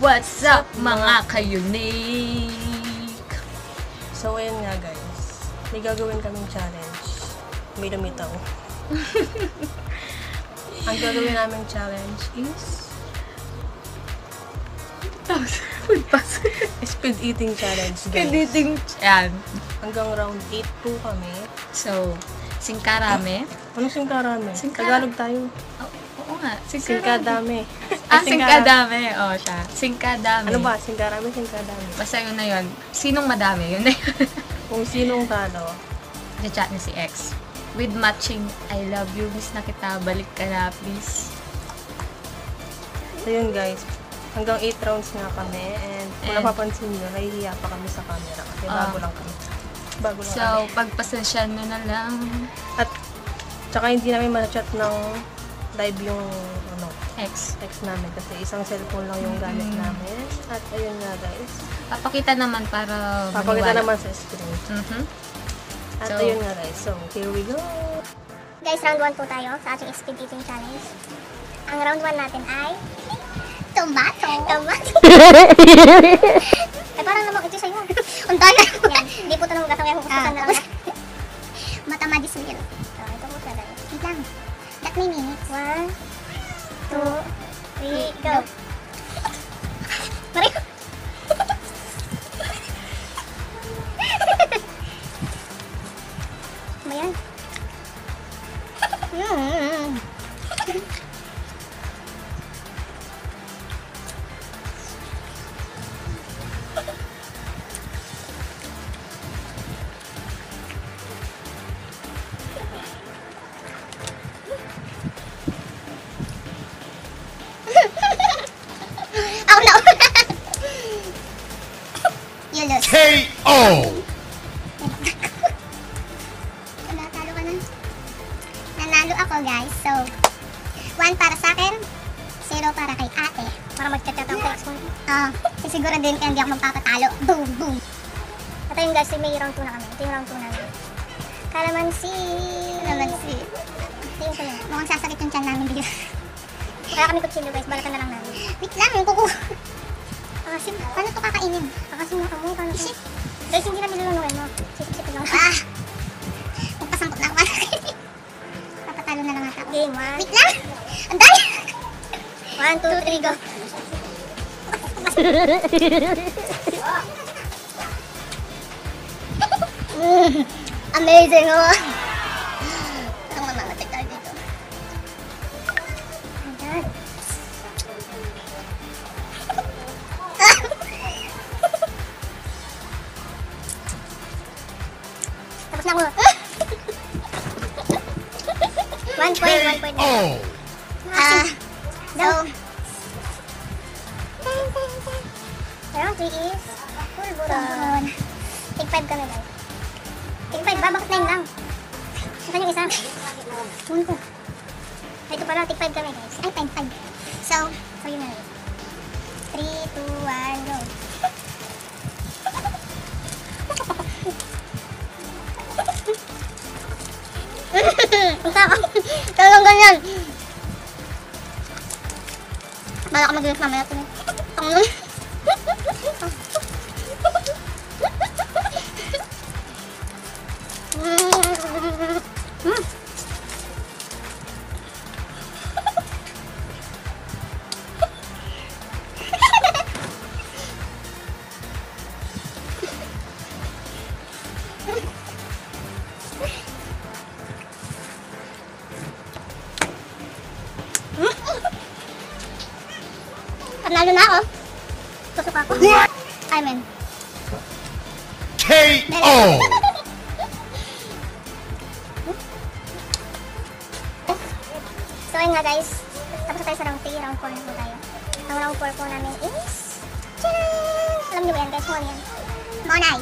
What's up mga ka-unique? So, ayun nga guys. May gagawin kaming challenge. May lumitaw. Ang gagawin namin challenge is Food pass. speed eating challenge guys. Kaniting. Yan. Hanggang round 8 po kami. So, singkarame. Ano singkarami? Singkara- Tagalog tayo. Oo, oo nga. Singkadami. Ah, Singkara- singkadame. Oo, siya. Singkadame. Ano ba? Singkarami, singkadami. Basta yun na yun. Sinong madami? Yun na yun. Kung sinong talo, chat niya si X. With matching, I love you, miss na kita, balik ka na, please. So yun guys, hanggang 8 rounds nga kami and kung And- napapansin nyo, nahihiya pa kami sa camera kasi Ah. bago lang kami. Bago lang So, kami. pagpasensyan mo na lang. At tsaka hindi namin ma-chat ng live yung ano, X. text namin kasi isang cellphone lang yung gamit Mm. namin. At ayun nga guys, Papakita naman para papakita maniwala. naman sa screen. Mhm. At So- ayun nga guys, so here we go. Guys, round 1 po tayo sa ating speed eating challenge. Ang round 1 natin ay tomato. Tomato. Ay, parang namang ito sa'yo. Ang dami. Yan. Hindi po ito nang gasang kaya hukusan na lang. Matamadis mo yun. So, ito po siya guys. Wait lang. That may minutes. 1, 2, 3, go. Mario. Hindi ako magpapatalo. Boom, boom. Ito yung guys, may round 2 na kami. Ito yung round 2 namin. Kalamansi. Kalamansi. Ito yung sa'yo. Mukhang sasakit yung chan namin dito. Kaya kami kutsilyo guys, balatan na lang namin. Wait lang, yung kuko. Akasim, paano to kakainin? Akasim na kamo, paano to? Guys, hindi namin lulunuin mo. Sipit-sipit lang. Ah! Magpasangkot na ako. Papatalo na lang ata. ako. Game 1. Wait lang! Ang dami! 1, 2, 3, go. Mm, Amazing oh! Parang mamamatay tayo dito. Oh my God. Tapos na ako. One point, one point. Oh! Pala, tig 5 kami guys. Ay, 5, 5. So, so yun na guys. 3, 2, 1, go. Talagang ganyan. Bala ka mag-drink mamaya. Tangan. Nanalo na ako. Tusok ako. What? I mean. K.O. so ayun nga guys. Tapos tayo sa round 3. Round 4 na po tayo. Ang round 4 po namin is... Tcharam! Alam niyo ba yan guys? Small yan. Monay.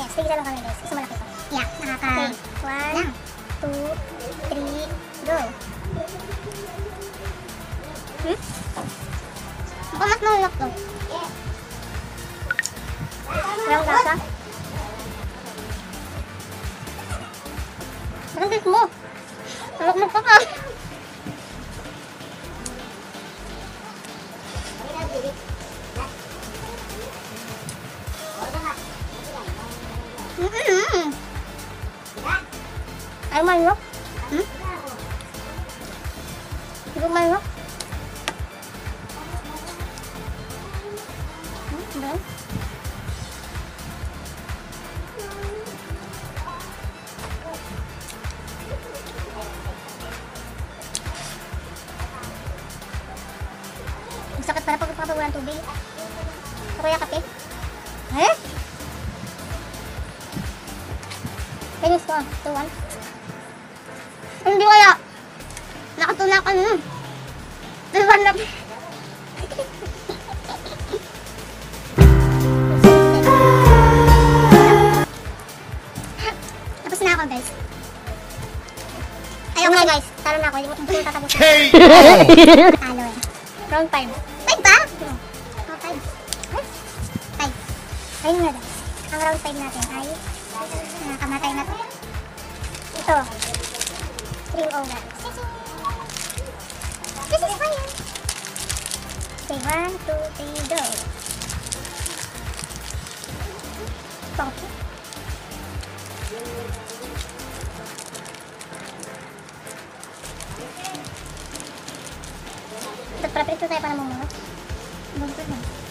Yes, tigil lang kami guys. Kasi malaki ko. Yeah, nakaka... Okay. One, lang. two, three, go. Hmm? mắt nó ngập rồi không gặp sao Nó cái cua Nó lúc nó khóc không Ăn mày lúc tubig. Sa kuya kape. Eh? Finish ko. 2-1. Hindi kaya. Nakatuna ka nun. Diba na? Tapos na ako guys. Ayaw nga guys. Talo na ako. Hindi mo tatapos. Talo eh. Round 5. Ayun nga guys. Ang round 5 natin ay nakakamatay na to. Ito. Stream over. This is fire. Okay, 1, 2, 3, go. Stop. Ito, preparito tayo para mamunod. Buntot na.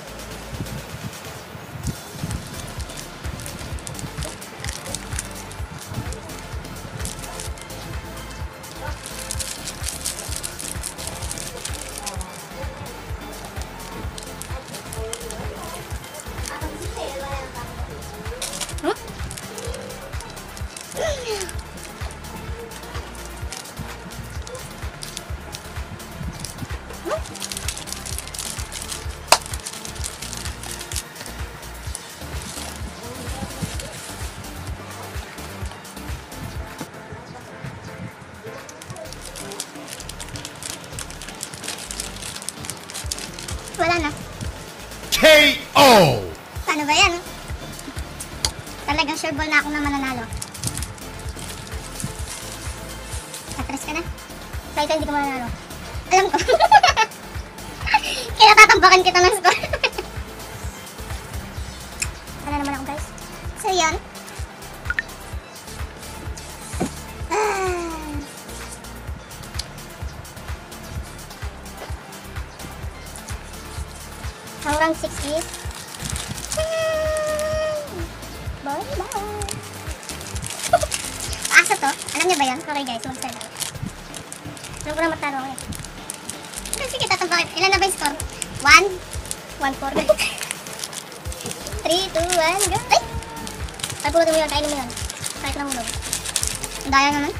Wala na. KO! Paano ba yan? Talagang sure ball na ako na mananalo. Atras ka na. Kahit hindi ka mananalo. Alam ko. Kaya tatambakan kita ng score. Wala naman ako guys. So yan. Ang rank 6 is Bye bye. Asa to? Alam niyo ba yan? Okay guys, mag-start ako. Alam ko na matalo ako eh. Sige, tatambakin. Ilan na ba yung score? 1? 1-4. 3, 2, 1, go! Ay! Ay, pulutin mo yun. Kainin mo yun. Kahit lang ulog. Ang daya naman.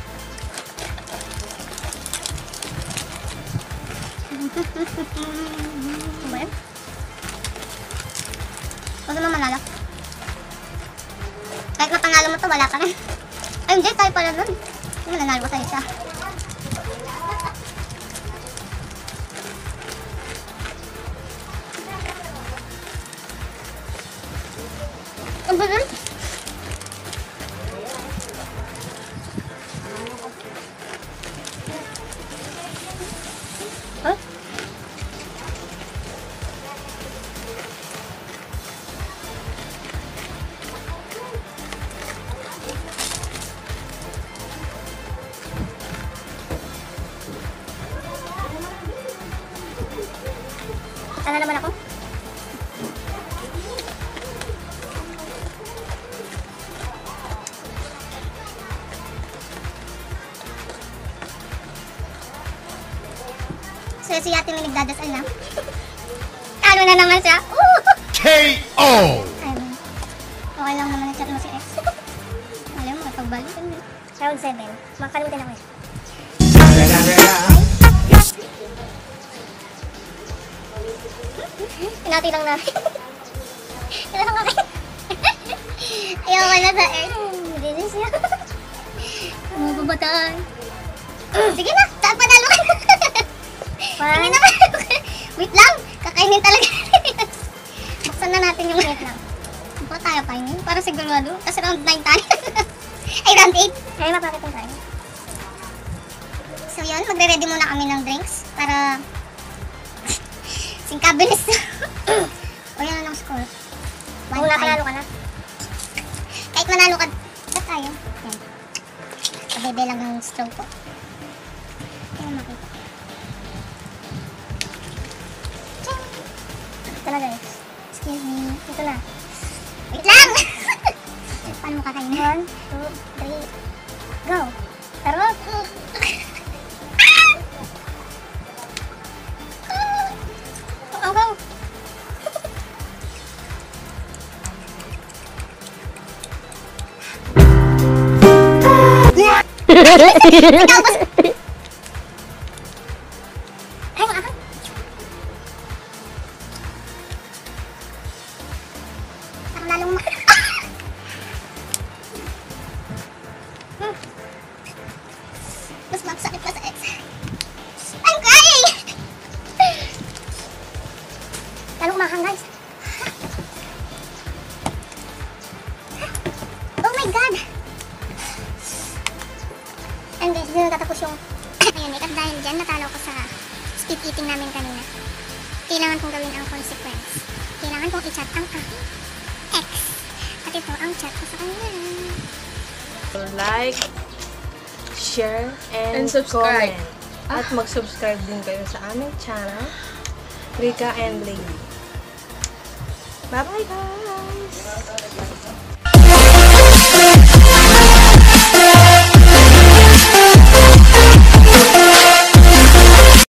Ano ba yan? Huwag naman manalo. Kahit mapanalo mo to, wala ka rin. Ay, hindi. Tayo pala nun. Hindi mananalo ka sa isa. Ang ba? Huh? So, si ate may nagdadasal na. Talo na naman siya. KO! Ayun. Okay lang naman yung chat mo si X. Alam mo, pagbalikan mo. Round 7. Makakalimutan ako eh. Pinati lang namin. Kailangan ka kayo. Ayoko na sa X. Madinis niya. Mababataan. Sige na, Na, wait lang. Kakainin talaga. Buksan na natin yung wait lang. Baka tayo painin. Para sigurado. Kasi round 9 tayo. Ay, round 8. Ay, mapakit tayo. So yun, magre-ready muna kami ng drinks para singkabilis. o yan ang score. One Wala panalo ka na. Kahit manalo ka, ba't tayo? Yan. Kabebe lang ng straw ko. Hindi makita. Ito na. Wait lang! Paano mo kakainin? One, two, three, go. Pero, Oh, go! Ay, So, like, share, and, And subscribe. comment. At mag-subscribe din kayo sa aming channel, Rika and Lady. Bye-bye, guys!